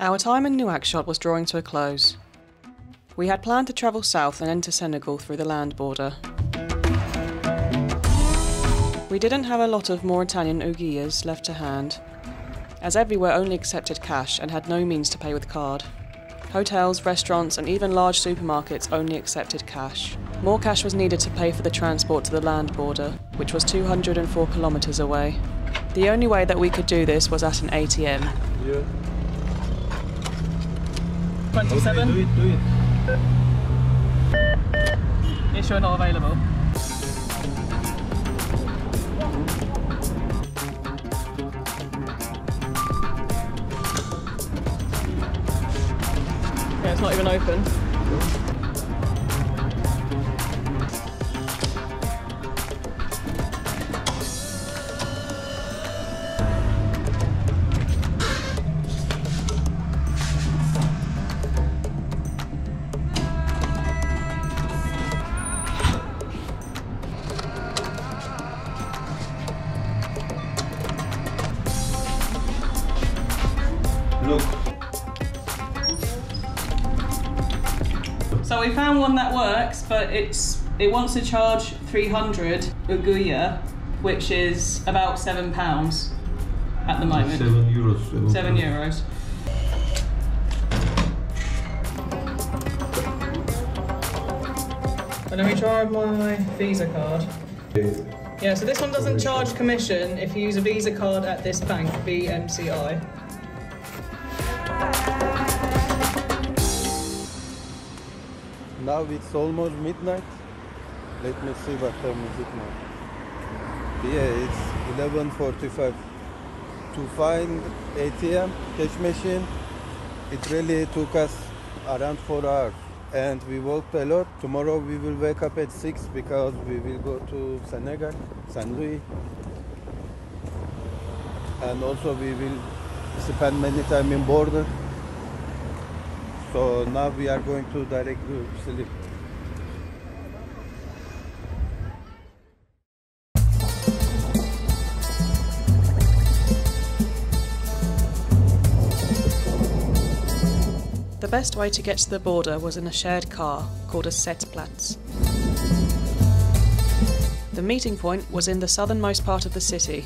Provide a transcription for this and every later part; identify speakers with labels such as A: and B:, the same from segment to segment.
A: Our time in Nouakchott was drawing to a close. We had planned to travel south and enter Senegal through the land border. We didn't have a lot of Mauritanian ouguiyas left to hand, as everywhere only accepted cash and had no means to pay with card. Hotels, restaurants, and even large supermarkets only accepted cash. More cash was needed to pay for the transport to the land border, which was 204 kilometres away. The only way that we could do this was at an ATM.
B: Yeah.
A: 27?
B: Do it, do it.
A: Issue not available. Yeah, it's not even open. We found one that works, but it's it wants to charge 300 Ouguiya, which is about seven pounds at the moment.
B: Seven euros. Seven,
A: Seven euros. And let me try my Visa card. Yeah, so this one doesn't charge commission if you use a Visa card at this bank, BMCI.
C: Now it's almost midnight. Let me see what time is it now. Yeah, it's 11.45. To find ATM, cash machine, it really took us around four hours. And we walked a lot. Tomorrow we will wake up at 6 because we will go to Senegal, San. And also we will spend many time in border. So now we are going to direct to sleep.
A: The best way to get to the border was in a shared car called a Sept Platz. The meeting point was in the southernmost part of the city.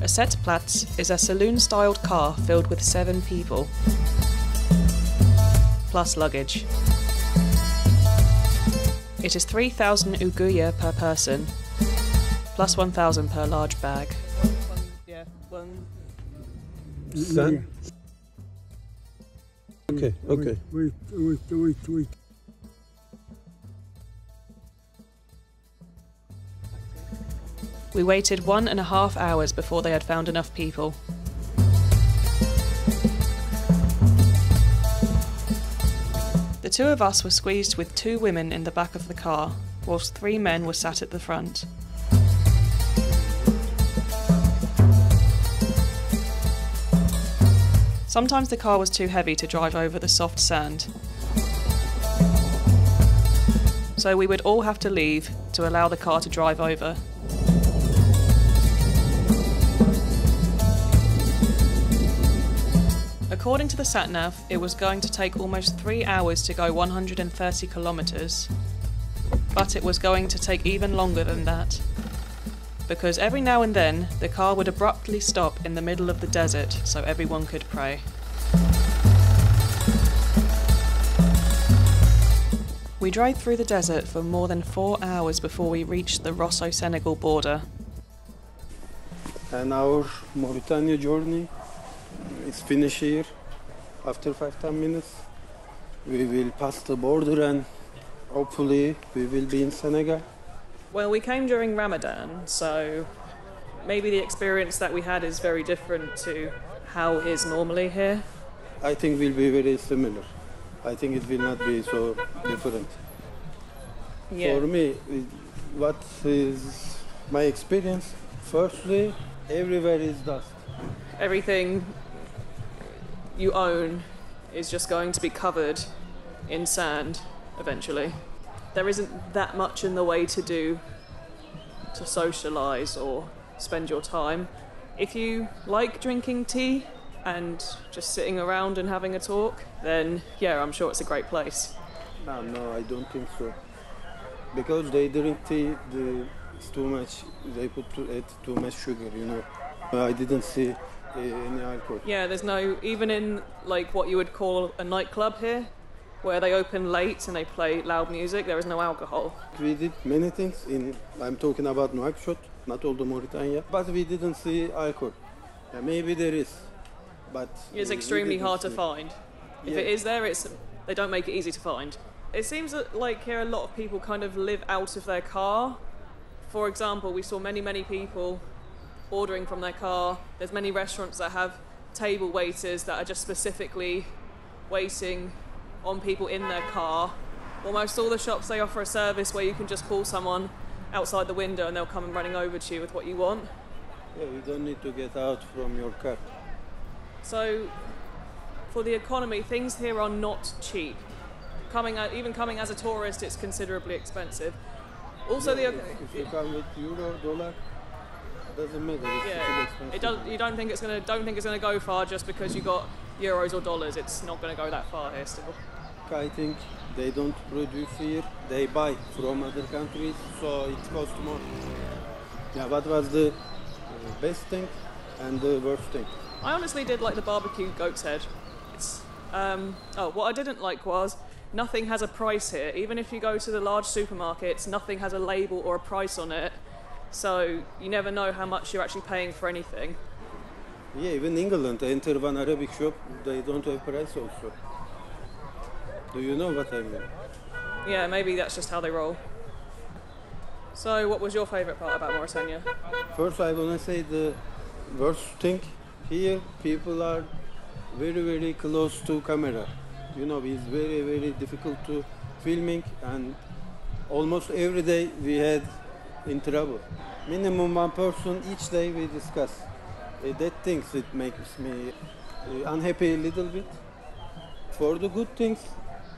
A: A Sept Platz is a saloon styled car filled with seven people, plus luggage. It is 3,000 ouguiya per person, plus 1,000 per large bag. Yeah, one.
C: Sen? Okay, okay.
D: Wait, wait, wait, wait.
A: We waited one and a half hours before they had found enough people. The two of us were squeezed with two women in the back of the car, whilst three men were sat at the front. Sometimes the car was too heavy to drive over the soft sand. So we would all have to leave to allow the car to drive over. According to the satnav, it was going to take almost three hours to go 130 kilometres, but it was going to take even longer than that. Because every now and then, the car would abruptly stop in the middle of the desert so everyone could pray. We drove through the desert for more than four hours before we reached the Rosso Senegal border.
C: And our Mauritania journey is finished here. After five ten minutes, we will pass the border and hopefully we will be in Senegal.
A: Well, we came during Ramadan, so maybe the experience that we had is very different to how it is normally here.
C: I think will be very similar. I think it will not be so different.
A: Yeah.
C: For me, what is my experience? Firstly, everywhere is dust.
A: Everything you own is just going to be covered in sand eventually. There isn't that much in the way to do to socialize or spend your time. If you like drinking tea and just sitting around and having a talk, then yeah, I'm sure it's a great place.
C: No, no, I don't think so. Because they drink tea, the, it's too much. They put add too much sugar, you know. I didn't see uh, any alcohol.
A: Yeah, there's no even in like what you would call a nightclub here, where they open late and they play loud music. There is no alcohol.
C: We did many things in. I'm talking about Nouakchott, not all the Mauritania, but we didn't see alcohol. Yeah, maybe there is, but
A: It's extremely hard to find. If
C: Yeah.
A: it is there, it's they don't make it easy to find. It seems that like here a lot of people kind of live out of their car. For example, we saw many many people ordering from their car. There's many restaurants that have table waiters that are just specifically waiting on people in their car. Almost all the shops they offer a service where you can just call someone outside the window and they'll come and running over to you with what you want.
C: Yeah, you don't need to get out from your car.
A: So, for the economy, things here are not cheap. Coming out, even coming as a tourist, it's considerably expensive. Also, the
C: If you come with euro, dollar, doesn't matter. It's
A: yeah,
C: expensive.
A: it does. You don't think it's gonna don't think it's gonna go far just because you got euros or dollars. It's not gonna go that far here still.
C: I think they don't produce here. They buy from other countries, so it costs more. Yeah, what was the best thing and the worst thing?
A: I honestly did like the barbecue goat's head. It's um, oh, what I didn't like was nothing has a price here. Even if you go to the large supermarkets, nothing has a label or a price on it. So you never know how much you're actually paying for anything.
C: Yeah, even in England, enter one Arabic shop, they don't have price also. Do you know what I mean?
A: Yeah, maybe that's just how they roll. So, what was your favourite part about Mauritania?
C: First, I wanna say the worst thing here, people are very, very close to camera. You know, it's very, very difficult to filming, and almost every day we had in trouble. Minimum one person each day we discuss. Uh, that things it makes me uh, unhappy a little bit. For the good things,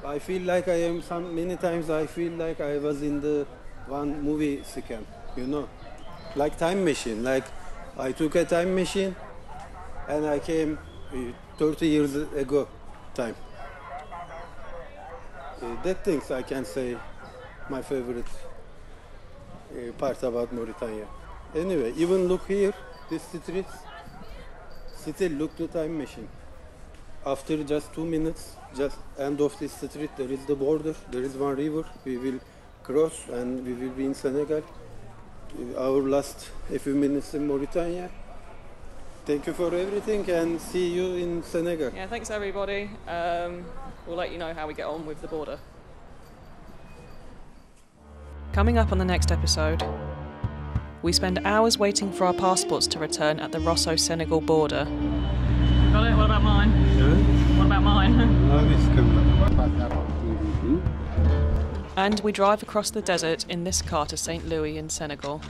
C: I feel like I am some many times I feel like I was in the one movie scam, you know, like time machine. Like I took a time machine and I came uh, 30 years ago time. Uh, that things I can say my favorite uh, part about Mauritania. Anyway, even look here, this streets, still look the time machine. After just two minutes, just end of this street, there is the border, there is one river, we will cross and we will be in Senegal. Our last few minutes in Mauritania. Thank you for everything and see you in Senegal.
A: Yeah, thanks everybody. Um, we'll let you know how we get on with the border. Coming up on the next episode, we spend hours waiting for our passports to return at the Rosso Senegal border. Got it? What about mine? What about mine? and we drive across the desert in this car to St. Louis in Senegal.